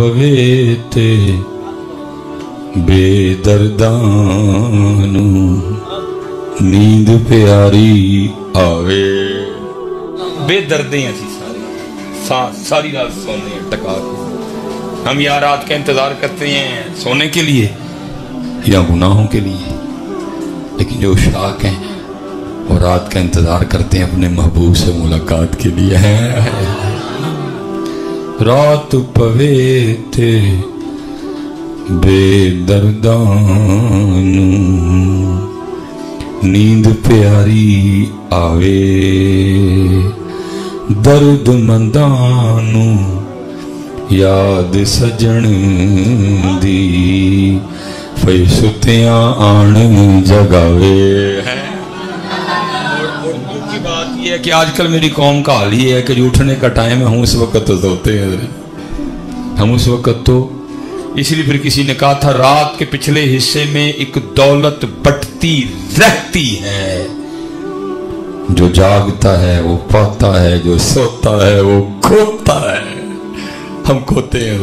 ਪਵੇ ਤੇ ਬੇਦਰਦਾਂ ਨੂੰ नींद प्यारी आवे बेदर्दे हैं सी सारी सा, सारी रात सोने हैं टका के हम या रात का इंतजार करते हैं सोने के लिए या गुनाहों के लिए लेकिन जो शाक हैं वो रात का इंतजार करते हैं अपने महबूब से मुलाकात के लिए है रात पवे थे बेदर्दानू नींद प्यारी आवे दर्द मंदानू याद सजन दी फई सुतिया आन जगावे की बात यह है कि आजकल मेरी कौम का हाल ये है कि उठने का टाइम है, हम उस वक्त तो सोते हैं हम उस वक्त तो इसलिए फिर किसी ने कहा था, रात के पिछले हिस्से में एक दौलत बटती रहती है। जो जागता है, वो पाता है, जो सोता है, वो खोता है। हम खोते हैं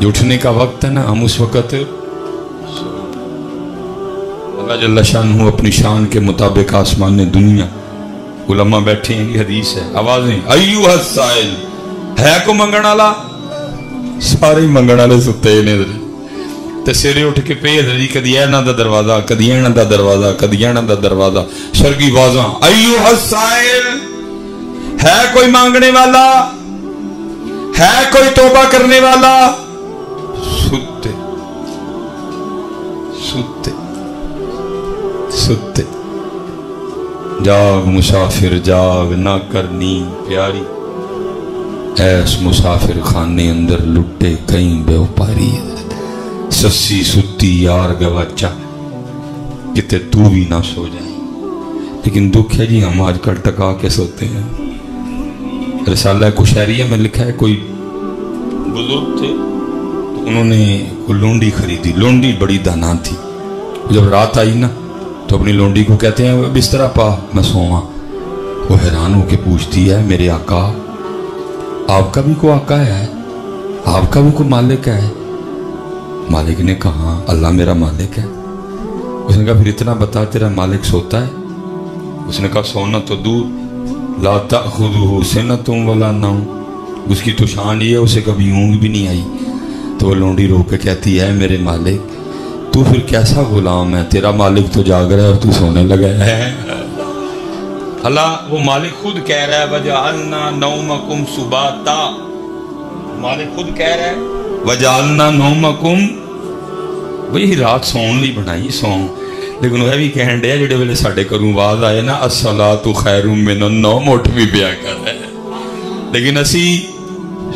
जो उठने का वक्त है ना, हम उस वक्त अल्लाह जल्ला शान हूँ, अपनी शान के मुताबिक आसमान दुनिया उलमा बैठे हैं हदीस है आवाजें अयू हसाइल है को मंगण वाला ਸਾਰੇ ਹੀ ਮੰਗਣ ਵਾਲੇ ਸੁੱਤੇ ਨੇ ਤੇ ਸਵੇਰੇ ਉੱਠ ਕੇ ਭੇਜ ਜੀ ਕਦੀ ਇਹਨਾਂ ਦਾ ਦਰਵਾਜ਼ਾ ਕਦੀ ਇਹਨਾਂ ਦਾ ਦਰਵਾਜ਼ਾ ਕਦੀ ਇਹਨਾਂ ਦਾ ਦਰਵਾਜ਼ਾ ਸਰਗੀ ਆਵਾਜ਼ਾਂ ਅਯੂ ਹਸਾਇਲ है कोई मांगने वाला है कोई तोबा करने वाला सुते सुते सुते जाग मुसाफिर, जाग ना करनी प्यारी। ऐस मुसाफिर खाने अंदर लुटे कई व्यापारी सस्सी सुती यार गवाचा, कितने तू भी ना सो जाए। लेकिन दुख है जी, हम आजकल टका के सोते हैं। रसाला कुशहरिया में लिखा है, कोई बुज़ुर्ग थे तो उन्होंने लोंडी खरीदी। लोंडी बड़ी दाना थी। जब रात आई ना तो अपनी लोंडी को कहते हैं, बिस्तरा पा, मैं सोवा वो हैरान होके पूछती है, मेरे आका आपका भी को आका है? आपका भी कोई मालिक है? मालिक ने कहा, अल्लाह मेरा मालिक है। उसने कहा, फिर इतना बता, तेरा मालिक सोता है? उसने कहा, सोना तो दूर। लाता खुद हो से न तुम वाला ना उसकी तो शान ये है, उसे कभी ऊँग भी नहीं आई। तो वो लोंडी रो के कहती है, मेरे मालिक तू फिर कैसा गुलाम है? तेरा मालिक तो जाग रहा है और तू सोने लगा है। अल्लाह, वो मालिक खुद कह रहा है वजालना नौमकुम सुबाता। मालिक खुद कह रहा है वजालना नौमकुम। वही रात सौन ली बनाई सौन। लेकिन वह भी कह डे जेडे वेले साडे घरों आवाज़ आए ना असला तू खैरू मैनू नौ मुठ भी पिया कर लेकिन असी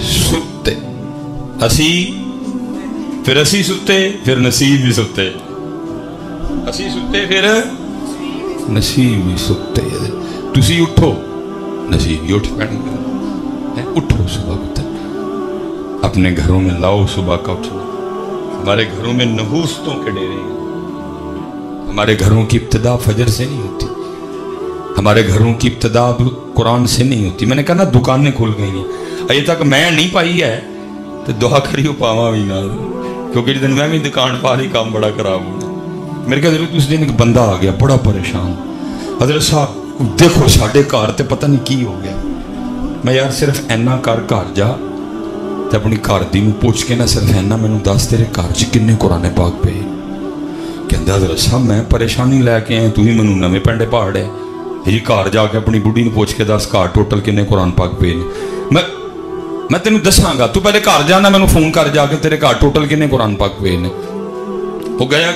सुते असी फिर असी सुते फिर नसीब भी सुते असी सुते फिर नसीब भी सुते तुसी उठो, नसीब भी उठ पैणगे उठो सुबह उठो। अपने घरों में लाओ सुबह का उठना। हमारे घरों में नहूसतों के डेरे हैं। हमारे घरों की इब्तदा फजर से नहीं होती। हमारे घरों की इब्तदा कुरान से नहीं होती। मैंने कहा ना, दुकानें खुल गई हैं। अजे तक मैं नहीं पाई है तो दुआ करियो, पावा भी ना। क्योंकि जिस दिन मैं भी दुकान पा रही काम बड़ा खराब होना मेरे ख्याल उस दिन एक बंदा आ गया बड़ा परेशान हजरत साहब देखो साढ़े घर तो पता नहीं की हो गया मैं यार सिर्फ इन्ना कर घर जा ਤੇ ਆਪਣੀ ਘਰ ਦੀ ਨੂੰ ਪੁੱਛ ਕੇ ਨਾ ਸਿਰਫ ਇੰਨਾ ਮੈਨੂੰ ਦੱਸ ਤੇਰੇ ਘਰ 'ਚ ਕਿੰਨੇ ਕੁਰਾਨੇ ਪਾਕ ਪਏ ਕਹਿੰਦਾ ਹਜ਼ਰਤ ਸਾਹਿਬ ਮੈਂ ਪਰੇਸ਼ਾਨੀ ਲੈ ਕੇ ਆਇਆ ਤੁਸੀਂ ਮੈਨੂੰ ਨਵੇਂ ਪਿੰਡੇ ਪਹਾੜੇ ਜੀ ਘਰ ਜਾ ਕੇ ਆਪਣੀ ਬੁੱਢੀ ਨੂੰ ਪੁੱਛ ਕੇ ਦੱਸ ਘਰ ਟੋਟਲ ਕਿੰਨੇ ਕੁਰਾਨ ਪਾਕ ਪਏ ਨੇ ਮੈਂ ਮੈਂ ਤੈਨੂੰ ਦੱਸਾਂਗਾ ਤੂੰ ਪਹਿਲੇ ਘਰ ਜਾਣਾ ਮੈਨੂੰ ਫੋਨ ਕਰ ਜਾ ਕੇ ਤੇਰੇ ਘਰ ਟੋਟਲ कितने कुरान पाक पे ने वो गया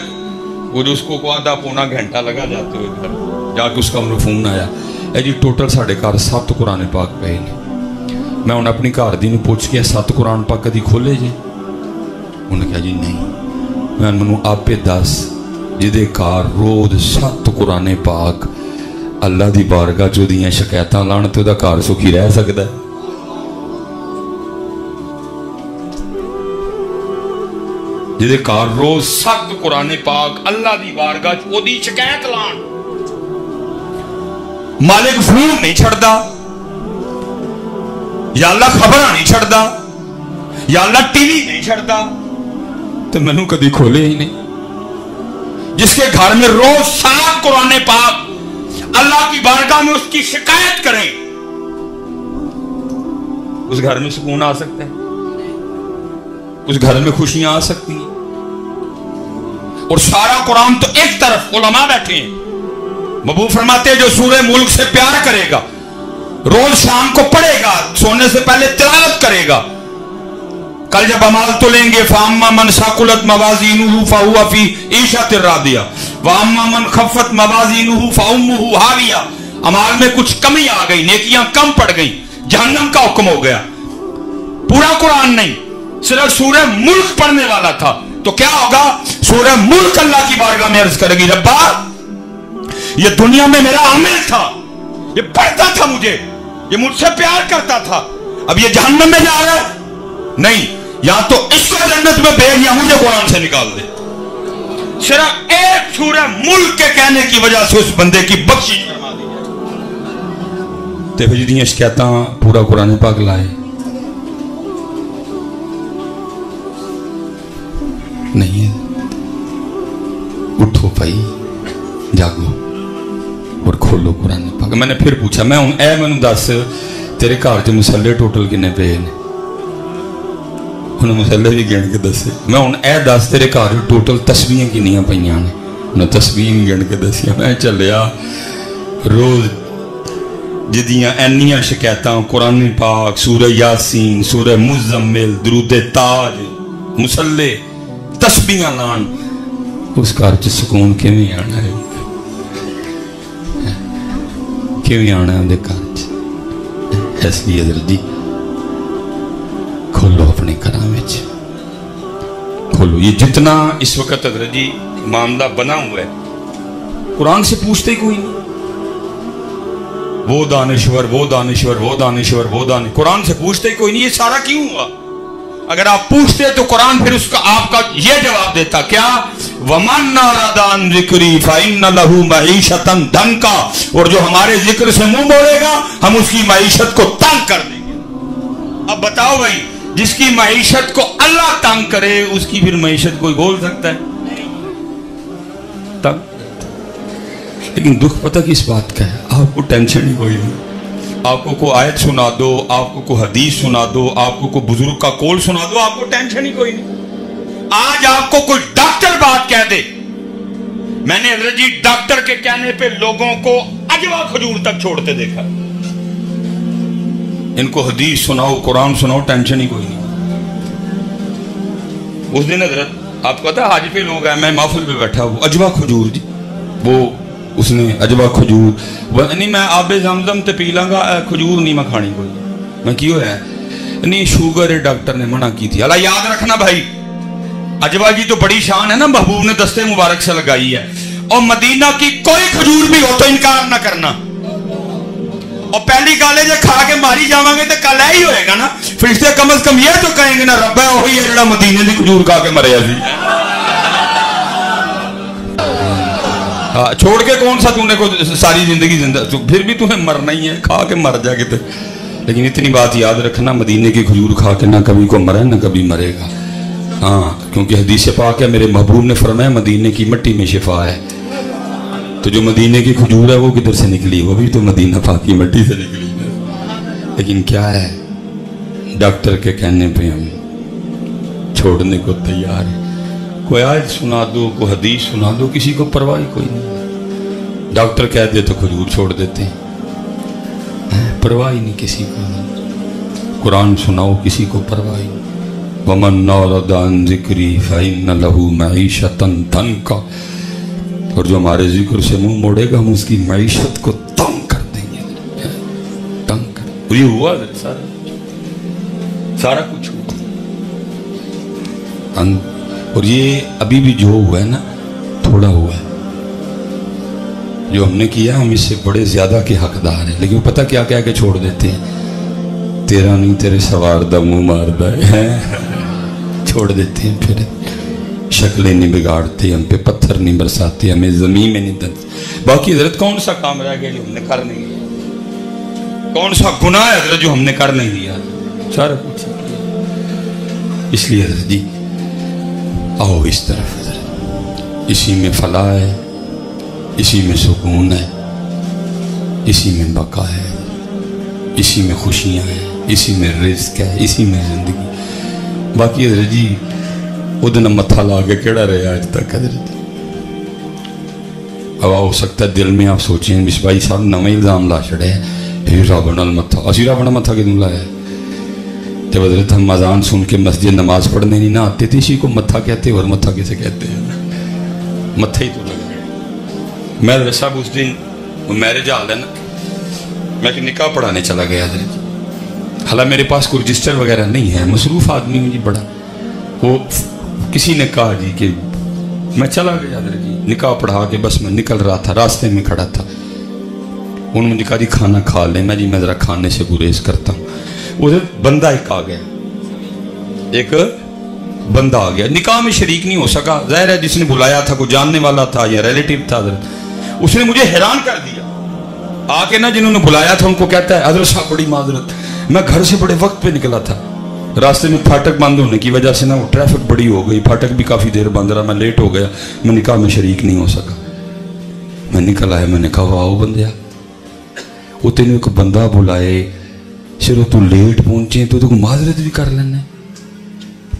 वो जो उसको को आधा पौना घंटा लगा जाते हुए घर जाके उसका ਮੈਨੂੰ ਫੋਨ ਆਇਆ ਇਹ ਜੀ ਟੋਟਲ ਸਾਡੇ ਘਰ 7 ਕੁਰਾਨੇ ਪਾਕ ਪਏ ਨੇ ਮੈਂ ਹੁਣ ਆਪਣੀ ਘਰ ਦੀ ਨੂੰ ਪੁੱਛ ਕੇ 7 ਕੁਰਾਨ ਪਾਕ ਕਦੀ ਖੋਲੇ ਜੀ ਉਹਨੇ ਕਿਹਾ ਜੀ ਨਹੀਂ ਮੈਂ ਮੈਨੂੰ ਆਪੇ ਦੱਸ ਜਿਹਦੇ ਘਰ ਰੋਜ਼ 7 ਕੁਰਾਨੇ ਪਾਕ ਅੱਲਾ ਦੀ ਬਾਰਗਾਹ ਚ ਉਹਦੀਆਂ ਸ਼ਿਕਾਇਤਾਂ ਲਾਣ ਤੇ ਉਹਦਾ ਘਰ ਸੁਖੀ ਰਹਿ ਸਕਦਾ ਹੈ ਜਿਹਦੇ ਘਰ ਰੋਜ਼ ਸੱਤ ਕੁਰਾਨੇ ਪਾਕ ਅੱਲਾ ਦੀ ਬਾਰਗਾਹ 'ਚ ਉਹਦੀ ਸ਼ਿਕਾਇਤ ਲਾਣ ਮਾਲਿਕ ਫੋਨ ਨਹੀਂ ਛੱਡਦਾ ਜਾਂ ਅੱਲਾ ਖਬਰਾਂ ਨਹੀਂ ਛੱਡਦਾ या अल्लाह टीवी नहीं छड़ता तो मैनू कभी खोले ही नहीं जिसके घर में रोज सात कुरान पाक अल्लाह की बारगाह में उसकी शिकायत करें उस घर में सुकून आ सकता है उस घर में खुशियां आ सकती हैं और सारा कुरान तो एक तरफ़ उलमा बैठे हैं। मबू फरमाते जो सूर्य मुल्क से प्यार करेगा, रोज शाम को पढ़ेगा, सोने से पहले तिलावत करेगा। कल जब अमाल तो लेंगे फामा मन ईशा तिर्रा दिया वामा मन खफत हाविया। अमाल में कुछ कमी आ गई, नेकियाँ कम पड़ गई, जहन्नम का हुक्म हो गया। पूरा कुरान नहीं, सिर्फ़ सूर्य मुल्क पढ़ने वाला था। तो क्या होगा? सूर्य मुल्क अल्लाह की बारगाह में अर्ज़ करेगी, रब्बा, ये दुनिया में मेरा आमिल था। ये पढ़ता था मुझे। ये मुझसे प्यार करता था। अब ये जहन्नम में जा रहा है। नहीं, या तो इसको जन्नत में भेज या मुझे कुरान से निकाल दे। सिर्फ़ एक सूर्य मुल्क के कहने की वजह से उस बंदे की बख्शिश फरमा दी जाए। तो शिकायत पूरा कुरान पाक लाए। भाई, जागो और खोलो कुरान पाक मैंने फिर पूछा, मैं हूँ, ए, मैं दस, तेरे घर च मसले टोटल किन्ने पे ने उन्हें मसले भी गिन के दसे, मैं हूँ, ए, दस, तेरे घर टोटल तस्वीर किनिया पे तस्वीर गिन के दसिया मैं चलिया रोज जिदियाँ एनिया शिकायत, कुरान पाक सूर यासीन सूर मुजम्मिल, दरूद ताज मुसले तस्बियाँ उस घर च सुकून किमें आना है किमें आना है घर इसलिए हज़रत जी खोलो अपने घर खोलो। ये जितना इस वक्त हज़रत जी मामला बना हुआ है, कुरान से पूछते कोई नहीं। वो दानेश्वर वो दानेश्वर वो दानेश्वर वो दाने कुरान से पूछते कोई नहीं, ये सारा क्यों हुआ? अगर आप पूछते तो कुरान फिर उसका आपका यह जवाब देता, क्या? वमन जिक्री फाइन लहू धन का और जो हमारे ज़िक्र से मुँह बोलेगा हम उसकी मीशत को तंग कर देंगे। अब बताओ भाई, जिसकी मीशत को अल्लाह तंग करे, उसकी फिर मीशत कोई बोल सकता है? तब लेकिन दुख पता किस बात का है? आपको टेंशन ही कोई नहीं। आपको को आयत सुना दो, आपको को हदीस सुना दो, आपको को बुज़ुर्ग का कोल सुना दो, आपको टेंशन ही कोई नहीं। आज आपको कोई डॉक्टर बात कह दे। मैंने रज़ी डॉक्टर के कहने पे लोगों को अजवा खजूर तक छोड़ते देखा। इनको हदीस सुनाओ, कुरान सुनाओ, टेंशन ही कोई नहीं। उस दिन हज़रत, आपको पता आज पे लोग हैं, मैं माफिल पे बैठा हूँ अजवा खजूर जी, वो उसने अजवा खजूर नहीं, मैं आबे जमजम तो पी लागा खजूर नहीं मैं खानी कोई। मैं क्यों है नहीं, शुगर है डॉक्टर ने मना की थी। अला याद रखना भाई अजवा जी तो बड़ी शान है ना, महबूब ने दस्ते मुबारक से लगाई है। और मदीना की कोई खजूर भी हो तो इनकार ना करना। और पहली गाले जो खा के मारी जावांगे तो कल ही होएगा ना। फिर से कम अज कम ये तो कहेंगे ना, रब्बा वही है जो मदीने की खजूर खा के मरिया हाँ छोड़ के कौन सा तूने को सारी ज़िंदगी ज़िंदा फिर भी तुम्हें मरना ही है, खा के मर जा के लेकिन इतनी बात याद रखना, मदीने की खजूर खा के ना कभी को मरे, ना कभी मरेगा। हाँ क्योंकि हदीस पाक है, मेरे महबूब ने फरमाया, मदीने की मिट्टी में शिफा है। तो जो मदीने की खजूर है, वो किधर से निकली? वो भी तो मदीना पाक की मिट्टी से निकली है। लेकिन क्या है? डॉक्टर के कहने पे हम छोड़ने को तैयार है। कोई आज सुना दो, कोई हदीस सुना दो, किसी को परवाह कोई नहीं। डॉक्टर कह दे तो खजूर छोड़ देते हैं। परवाह ही नहीं किसी को नहीं। कुरान सुनाओ, किसी को परवाह ही नहीं। वमन नौरदान जिक्री फ़ैन लहू मीशतन धन का और जो हमारे ज़िक्र से मुँह मोड़ेगा, हम उसकी मीशत को तंग कर देंगे। तंग कर। ये हुआ सारा सारा कुछ हुआ। और ये अभी भी जो हुआ है ना, थोड़ा हुआ है। जो हमने किया, हम इससे बड़े ज़्यादा के हकदार हैं। लेकिन पता क्या क्या के छोड़ देते हैं? तेरा नहीं, तेरे सवार मुँह मारदा है। छोड़ देते हैं फिर। शक्लें नहीं बिगाड़ते, हम पे पत्थर नहीं बरसाते, हमें ज़मीन में नहीं दर्द बाकी हज़रत, कौन सा काम रह गया जो हमने कर नहीं लिया? कौन सा गुनाह है हज़रत जो हमने कर नहीं लिया? सारा कुछ इसलिए हज़रत जी आओ इस तरफ हजरत इसी में फला है इसी में सुकून है इसी में बका है इसी में खुशियां हैं इसी में रिस्क है इसी में जिंदगी बाकी हजरत जी ਉਹਦੇ मत्था ला के केड़ा रहा अज तक हजरत अब हो सकता है दिल में आप सोचें भाई साहब नवा इल्जाम ला छड़े रब नाल मत्था असी रब मत्था कि लाया जब हज़रत हम अजान सुन के मस्जिद नमाज़ पढ़ने नहीं ना आते थे, इसी को मत्था कहते और मत्था कैसे कहते हैं? मत्था ही तो लगा। मैं साहब उस दिन मैरिज हाल है ना, मैं निकाह पढ़ाने चला गया हज़रत। हालाँकि मेरे पास कोई रजिस्टर वगैरह नहीं है, मसरूफ आदमी हूँ जी, बड़ा। वो किसी ने कहा जी कि मैं चला गया हज़रत जी, निकाह पढ़ा के बस मैं निकल रहा था, रास्ते में खड़ा था। उन्होंने कहा जी, खाना खा ले। मैं जी, मैं ज़रा खाने से गुरेज करता हूँ। उधर बंदा एक आ गया। एक बंदा आ गया। निकाह में शरीक नहीं हो सका। ज़ाहिर है जिसने बुलाया था, कोई जानने वाला था या रिलेटिव था उसने मुझे हैरान कर दिया। आके ना जिन्होंने बुलाया था, उनको कहता है, हज़रत साहब, बड़ी माजरत। मैं घर से बड़े वक्त पे निकला था। रास्ते में फाटक बंद होने की वजह से ना वो ट्रैफ़िक बड़ी हो गई। फाटक भी काफ़ी देर बंद रहा। मैं लेट हो गया। मैं निकाह में शरीक नहीं हो सका। मैं निकल आया। मैंने कहा आओ बंदिया वो तेन एक बंदा बुलाए। चलो तू लेट पहुँचे तो तू माजरत भी कर लेना।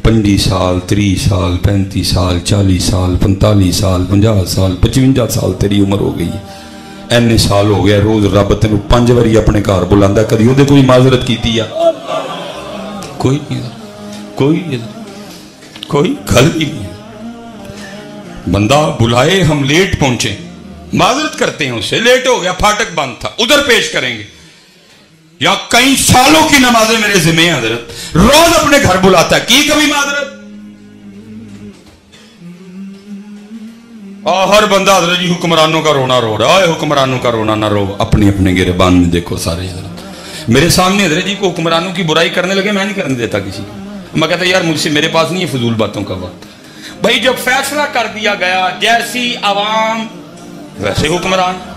पंजी साल त्री साल पैंती साल चाली साल पंताली साल पंजा साल, पचवंजा साल तेरी उम्र हो गई। है एने साल हो गया रोज रब तेन पाँच बारी अपने घर बुला कभी वो कोई माजरत की कोई नहीं कोई कोई गल ही नहीं बंदा बुलाए, हम लेट पहुँचे। माजरत करते हैं उससे लेट हो गया, फाटक बंद था, उधर पेश करेंगे। या कई सालों की नमाजें मेरे जिम्मे हैं, हज़रत। रोज अपने घर बुलाता है। की कभी माजरत हर बंदा, हज़रत जी, हुक्मरानों का रोना रो रहा है। हुक्मरानों का रोना ना रो। अपने अपने गिरबान में देखो सारे, हज़रत। मेरे सामने, हज़रत जी, को हुक्मरानों की बुराई करने लगे, मैं नहीं करने देता किसी को। मैं कहता, यार, मुझसे मेरे पास नहीं है फजूल बातों का वक्त। भाई, जब फैसला कर दिया गया, जैसी आवाम, वैसे हुक्मरान।